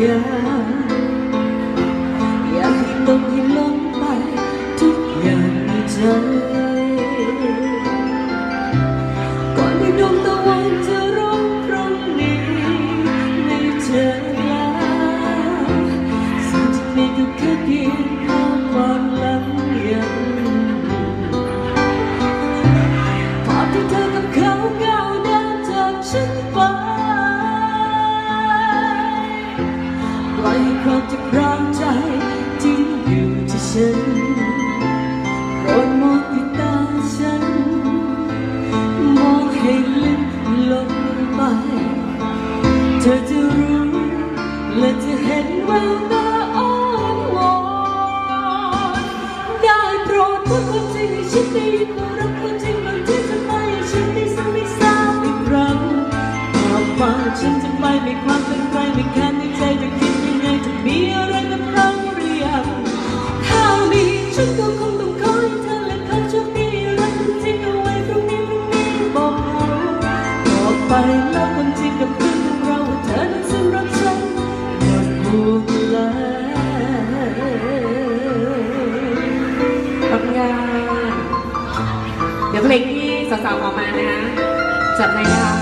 อย่าอย่าให้ต้องให้ลงไปทุกอย่างในใจ จะพร้อมใจทิ้งอยู่ที่ฉันโปรดมองที่ตาฉัน มองให้ลึกลงไป เธอจะรู้และจะเห็นว่าตาอ่อนวอนได้โปรดพูดความจริงให้ฉันได้ยินรับความจริงบางที่จะไปฉันได้ซ้ำไม่ทราบอีกครั้งลับมาฉันจะไม่มีความ จริงกับเรื่องของเราว่าเธอนั้นซึ่รักฉันหมดห่วงแล้วทำงาน เดี๋ยวเพลงที่สาวๆออกมานะจัดเลยนะคะ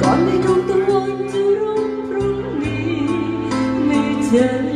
ก่อนในดวงตะวันจะรุ่งพรุ่งนี้ไม่เจอ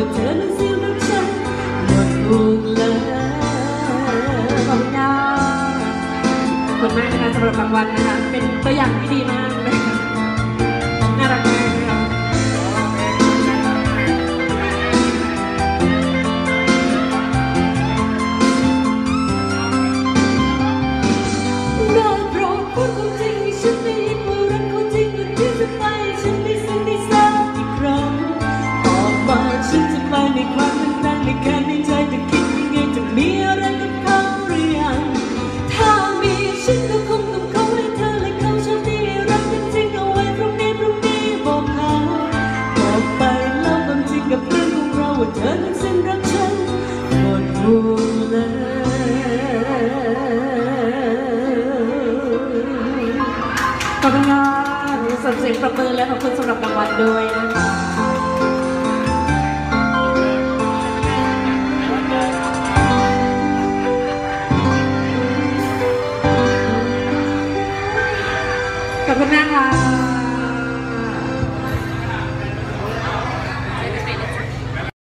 ว่นั้นเสียกขอบคุณมากนะคะสำหรับรางวัลนะคะ เป็นตัวอย่างที่ดีมากเลยน่ารักมาก ขอบคุณค่ะมีส่งเสียงประเมินและขอบคุณสำหรับรางวัลด้วยนะคะขอบคุณมากค่ะ